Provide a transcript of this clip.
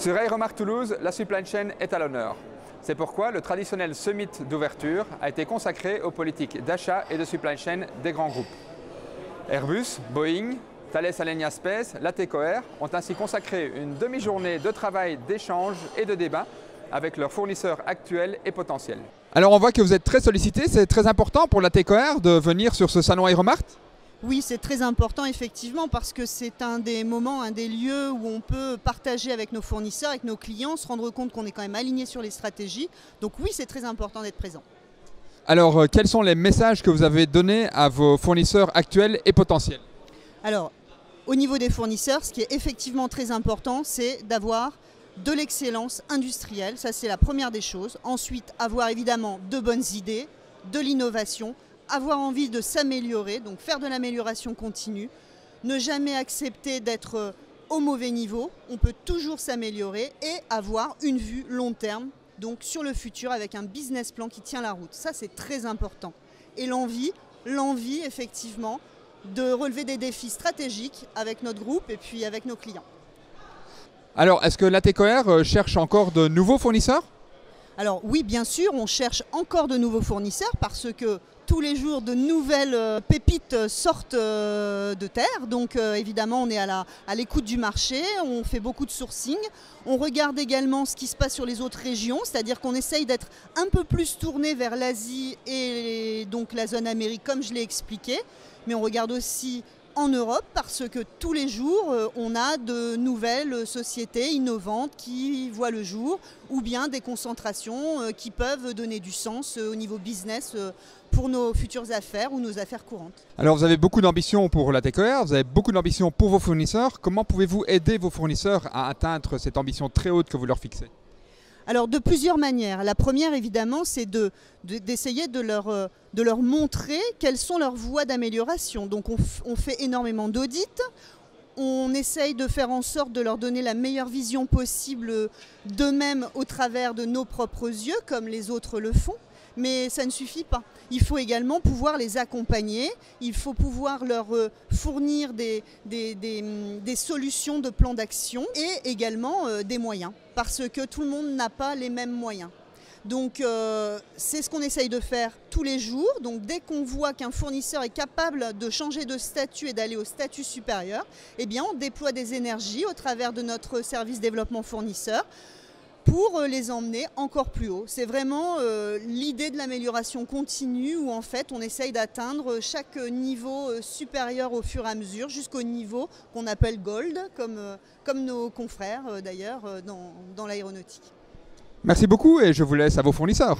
Sur Aeromark Toulouse, la supply chain est à l'honneur. C'est pourquoi le traditionnel summit d'ouverture a été consacré aux politiques d'achat et de supply chain des grands groupes. Airbus, Boeing, Thales Alenia Space, l'ATCOR ont ainsi consacré une demi-journée de travail, d'échange et de débat avec leurs fournisseurs actuels et potentiels. Alors on voit que vous êtes très sollicité, c'est très important pour l'ATCOR de venir sur ce salon Aeromart oui, c'est très important effectivement parce que c'est un des moments, un des lieux où on peut partager avec nos fournisseurs, avec nos clients, se rendre compte qu'on est quand même aligné sur les stratégies. Donc oui, c'est très important d'être présent. Alors, euh, quels sont les messages que vous avez donnés à vos fournisseurs actuels et potentiels? Alors, au niveau des fournisseurs, ce qui est effectivement très important, c'est d'avoir de l'excellence industrielle. Ça, c'est la première des choses. Ensuite, avoir évidemment de bonnes idées, de l'innovation, avoir envie de s'améliorer, donc faire de l'amélioration continue, ne jamais accepter d'être euh, au mauvais niveau, on peut toujours s'améliorer et avoir une vue long terme, donc sur le futur avec un business plan qui tient la route. Ça c'est très important. Et l'envie, l'envie effectivement de relever des défis stratégiques avec notre groupe et puis avec nos clients. Alors, est-ce que l'ATCOR euh, cherche encore de nouveaux fournisseurs? Alors oui, bien sûr, on cherche encore de nouveaux fournisseurs parce que tous les jours de nouvelles euh, pépites sortent euh, de terre. Donc euh, évidemment, on est à l'écoute du marché, on fait beaucoup de sourcing. On regarde également ce qui se passe sur les autres régions, c'est-à-dire qu'on essaye d'être un peu plus tourné vers l'Asie et donc la zone Amérique, comme je l'ai expliqué. Mais on regarde aussi en Europe parce que tous les jours, euh, on a de nouvelles sociétés innovantes qui voient le jour ou bien des concentrations euh, qui peuvent donner du sens euh, au niveau business pour nos futures affaires ou nos affaires courantes. Alors vous avez beaucoup d'ambition pour la TKR, vous avez beaucoup d'ambition pour vos fournisseurs. Comment pouvez-vous aider vos fournisseurs à atteindre cette ambition très haute que vous leur fixez? Alors de plusieurs manières. La première évidemment c'est d'essayer de, leur, euh, de leur montrer quelles sont leurs voies d'amélioration. Donc on, fait énormément d'audits, on essaye de faire en sorte de leur donner la meilleure vision possible d'eux-mêmes au travers de nos propres yeux, comme les autres le font mais ça ne suffit pas. Il faut également pouvoir les accompagner, il faut pouvoir leur euh, fournir des, des, solutions de plan d'action et également euh, des moyens, parce que tout le monde n'a pas les mêmes moyens. Donc euh, c'est ce qu'on essaye de faire tous les jours. Donc dès qu'on voit qu'un fournisseur est capable de changer de statut et d'aller au statut supérieur, eh bien on déploie des énergies au travers de notre service développement fournisseur pour euh, les emmener encore plus haut. C'est vraiment euh, l'idée de l'amélioration continue où en fait on essaye d'atteindre chaque niveau euh, supérieur au fur et à mesure jusqu'au niveau qu'on appelle gold, comme, comme nos confrères d'ailleurs dans, dans l'aéronautique. Merci beaucoup et je vous laisse à vos fournisseurs.